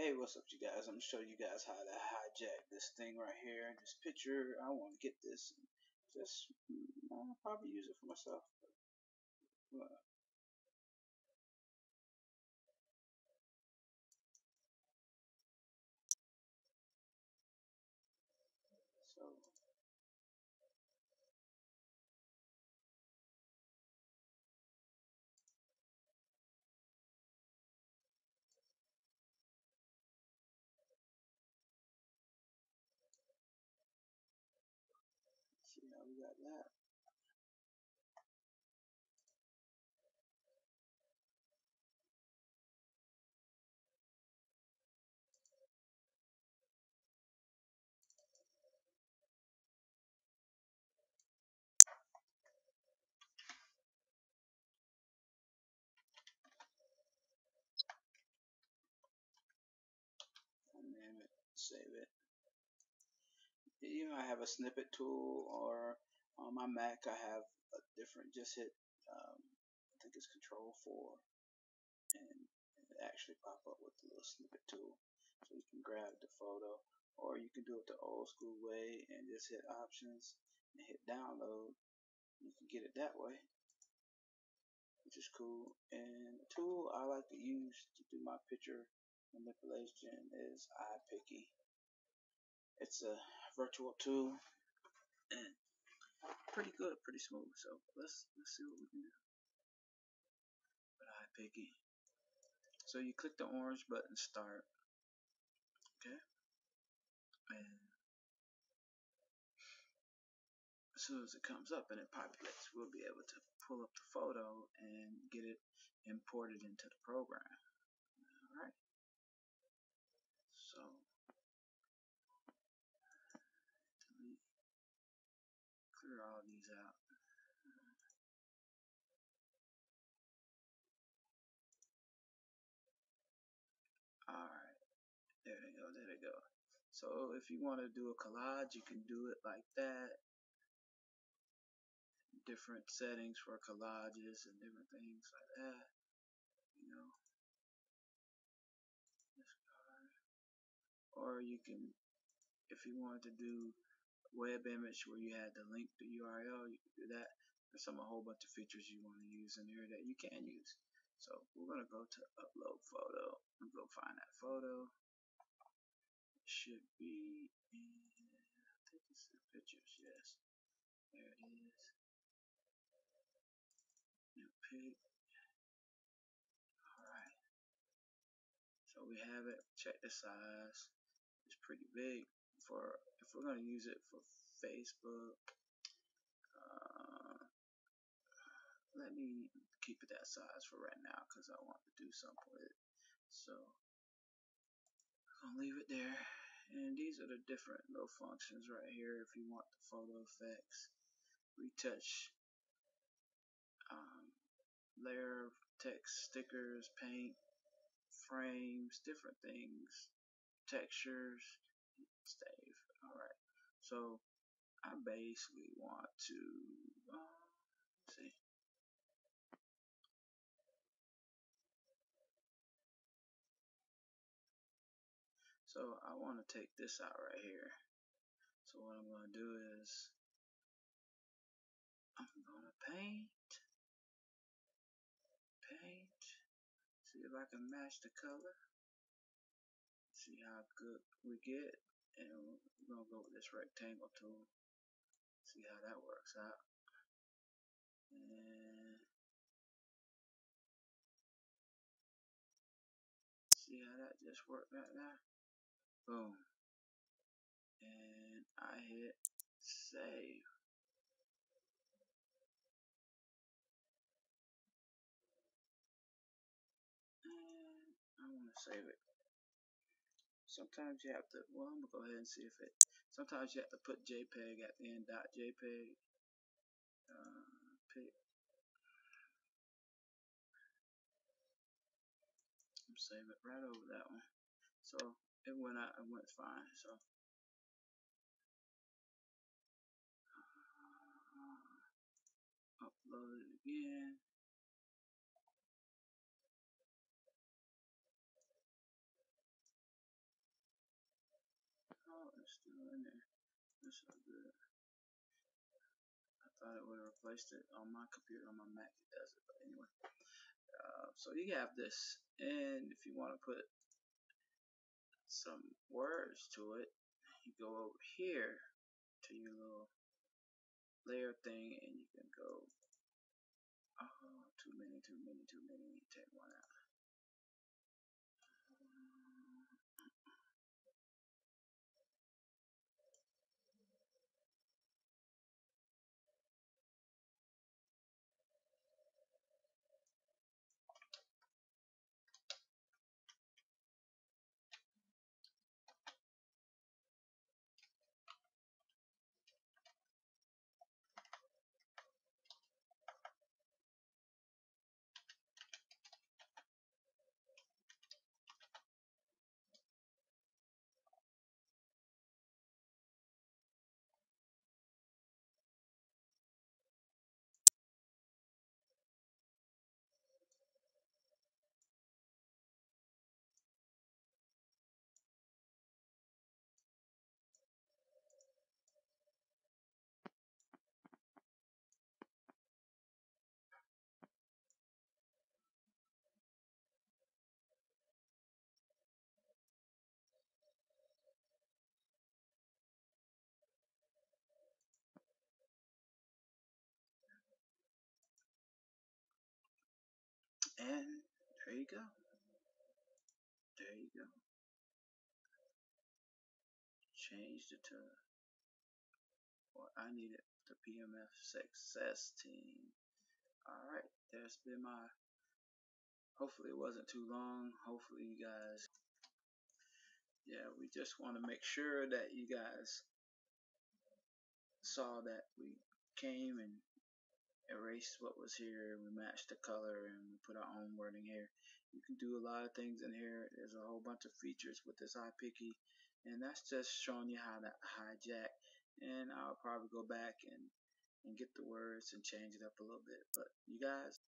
Hey, what's up, you guys? I'm gonna show you guys how to hijack this thing right here. This picture, I want to get this. And just, mm, I'll probably use it for myself. But, how we got that. Name it, save it. You know, I have a snippet tool, or on my Mac, I have a different. Just hit, um, I think it's Control Four, and it actually pop up with the little snippet tool, so you can grab the photo, or you can do it the old school way and just hit Options and hit Download. You can get it that way. which is cool. And the tool I like to use to do my picture manipulation is iPiccy. It's a virtual tool and pretty good, pretty smooth. So let's let's see what we can do with iPiccy. So you click the orange button, start, okay, and as soon as it comes up and it populates, we'll be able to pull up the photo and get it imported into the program. Out. All right. There they go. There they go. So if you want to do a collage, you can do it like that. Different settings for collages and different things like that. You know, or you can, if you wanted to do web image where you had the link to URL, you can do that. There's some a whole bunch of features you want to use in there that you can use. So we're gonna go to upload photo and go find that photo. It should be in, I think it's in pictures, yes. There it is. New pic. Alright. So we have it. Check the size. It's pretty big for if we're gonna use it for Facebook. Uh, let me keep it that size for right now because I want to do something with it. So I'm gonna leave it there. And these are the different little functions right here if you want the photo effects, retouch, um, layer, text, stickers, paint, frames, different things, textures, save. Alright, so I basically want to, um, see. So I want to take this out right here. So what I'm going to do is I'm going to paint, paint, see if I can match the color, see how good we get, and we're to go with this rectangle tool, see how that works out. And see how that just worked right there. Boom. And I hit save. And I want to save it. Sometimes you have to, well, I'm going to go ahead and see if it, sometimes you have to put JPEG at the end, dot JPEG. Uh. Save it right over that one. So it went out, it went fine. So uh, upload it again. In there. That's good. I thought it would have replaced it on my computer, on my Mac it does it, but anyway. Uh, so you have this, and if you want to put some words to it, you go over here to your little layer thing, and you can go, oh, too many, too many, too many, take one out. And there you go. There you go. Changed it to what I needed the PMF success team. Alright, that's been my hopefully it wasn't too long. Hopefully you guys yeah, we just want to make sure that you guys saw that we came and erased what was here. We matched the color and we put our own wording here. You can do a lot of things in here. There's a whole bunch of features with this iPiccy, and that's just showing you how to hijack. And I'll probably go back and and get the words and change it up a little bit. But you guys,